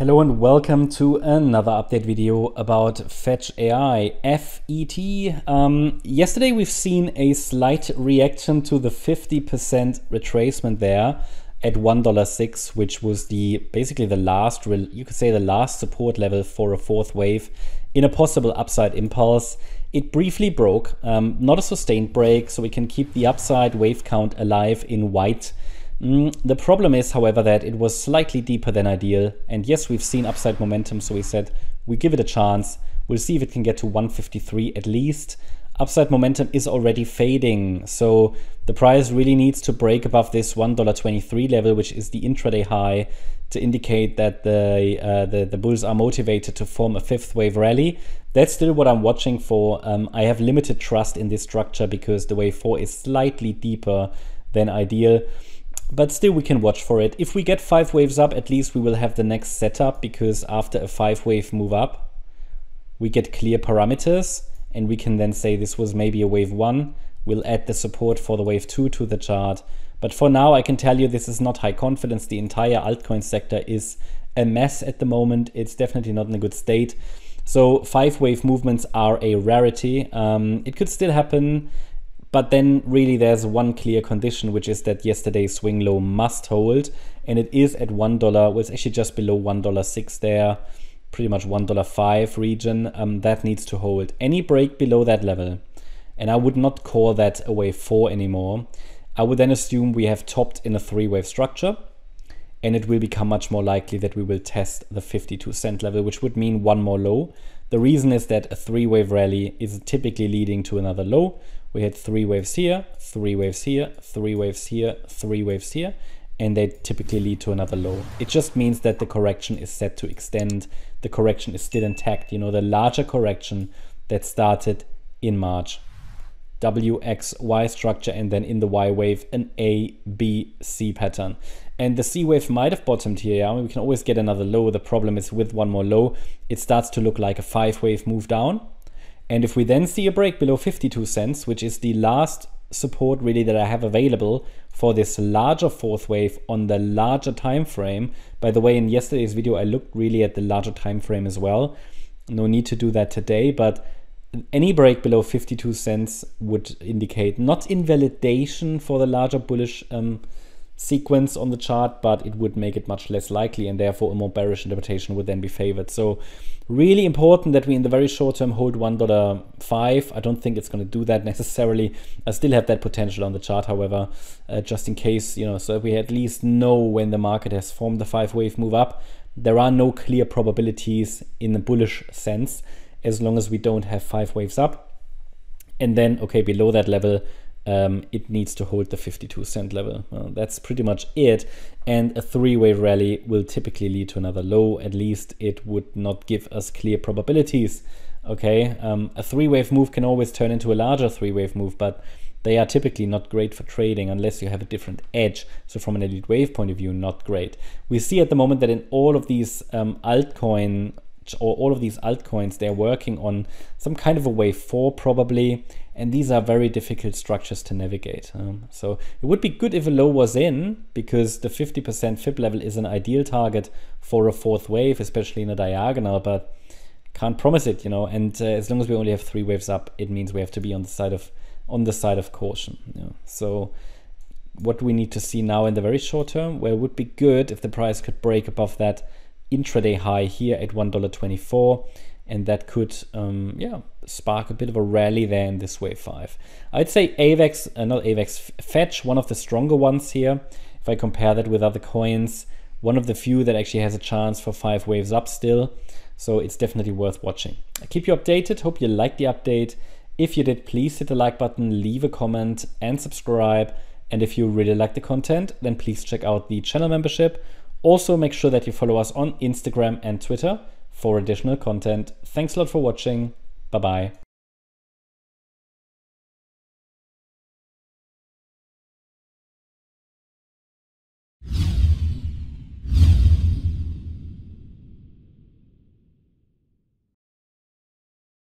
Hello and welcome to another update video about Fetch AI, FET. Um, yesterday we've seen a slight reaction to the 50% retracement there at $1.06, which was the basically the last, you could say the last support level for a fourth wave in a possible upside impulse. It briefly broke, um, not a sustained break, so we can keep the upside wave count alive in white. Mm, the problem is, however, that it was slightly deeper than ideal. And yes, we've seen upside momentum, so we said we give it a chance. We'll see if it can get to 153 at least. Upside momentum is already fading, so the price really needs to break above this $1.23 level, which is the intraday high, to indicate that the, uh, the, the bulls are motivated to form a fifth wave rally. That's still what I'm watching for. Um, I have limited trust in this structure because the wave 4 is slightly deeper than ideal but still we can watch for it. If we get five waves up, at least we will have the next setup because after a five wave move up, we get clear parameters and we can then say this was maybe a wave one. We'll add the support for the wave two to the chart. But for now, I can tell you this is not high confidence. The entire altcoin sector is a mess at the moment. It's definitely not in a good state. So five wave movements are a rarity. Um, it could still happen. But then really there's one clear condition, which is that yesterday's swing low must hold. And it is at $1, well, it's actually just below $1.06 there, pretty much $1.05 region. Um, that needs to hold. Any break below that level, and I would not call that a wave 4 anymore, I would then assume we have topped in a three-wave structure and it will become much more likely that we will test the 52 cent level, which would mean one more low. The reason is that a three wave rally is typically leading to another low. We had three waves here, three waves here, three waves here, three waves here, and they typically lead to another low. It just means that the correction is set to extend. The correction is still intact. You know, the larger correction that started in March WXY structure and then in the Y wave an A, B, C pattern. And the C wave might have bottomed here. Yeah? we can always get another low. The problem is with one more low, it starts to look like a five wave move down. And if we then see a break below 52 cents, which is the last support really that I have available for this larger fourth wave on the larger time frame. By the way, in yesterday's video, I looked really at the larger time frame as well. No need to do that today, but any break below 52 cents would indicate not invalidation for the larger bullish um, sequence on the chart, but it would make it much less likely and therefore a more bearish interpretation would then be favored. So really important that we in the very short term hold $1.05. I don't think it's going to do that necessarily. I still have that potential on the chart, however, uh, just in case, you know, so we at least know when the market has formed the five wave move up. There are no clear probabilities in the bullish sense as long as we don't have five waves up. And then, okay, below that level, um, it needs to hold the 52 cent level. Well, that's pretty much it. And a three-wave rally will typically lead to another low. At least it would not give us clear probabilities. Okay, um, a three-wave move can always turn into a larger three-wave move, but they are typically not great for trading unless you have a different edge. So from an Elliott wave point of view, not great. We see at the moment that in all of these um, altcoin or all of these altcoins, they're working on some kind of a wave four probably, and these are very difficult structures to navigate. Um, so it would be good if a low was in because the 50% fib level is an ideal target for a fourth wave, especially in a diagonal, but can't promise it, you know. And uh, as long as we only have three waves up, it means we have to be on the side of on the side of caution. You know? So what we need to see now in the very short term? Well, it would be good if the price could break above that intraday high here at $1.24 and that could um, yeah spark a bit of a rally there in this wave 5. I'd say AVAX, uh, not AVAX, Fetch, one of the stronger ones here. If I compare that with other coins, one of the few that actually has a chance for five waves up still. So it's definitely worth watching. I keep you updated. Hope you liked the update. If you did, please hit the like button, leave a comment and subscribe. And if you really like the content, then please check out the channel membership also, make sure that you follow us on Instagram and Twitter for additional content. Thanks a lot for watching. Bye bye.